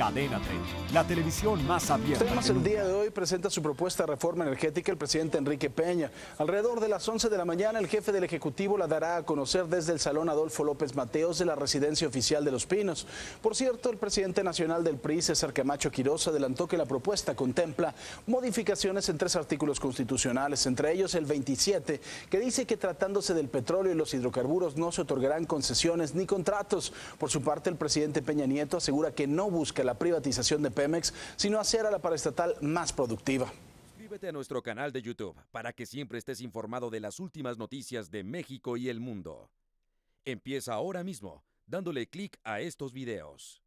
Cadena 30, la televisión más abierta. Temas el día de hoy presenta su propuesta de reforma energética el presidente Enrique Peña. Alrededor de las 11 de la mañana, el jefe del Ejecutivo la dará a conocer desde el Salón Adolfo López Mateos de la residencia oficial de Los Pinos. Por cierto, el presidente nacional del PRI, César Camacho Quiroz, adelantó que la propuesta contempla modificaciones en tres artículos constitucionales, entre ellos el 27, que dice que tratándose del petróleo y los hidrocarburos no se otorgarán concesiones ni contratos. Por su parte, el presidente Peña Nieto asegura que no busca la privatización de Pemex, sino hacer a la paraestatal más productiva. Suscríbete a nuestro canal de YouTube para que siempre estés informado de las últimas noticias de México y el mundo. Empieza ahora mismo dándole clic a estos videos.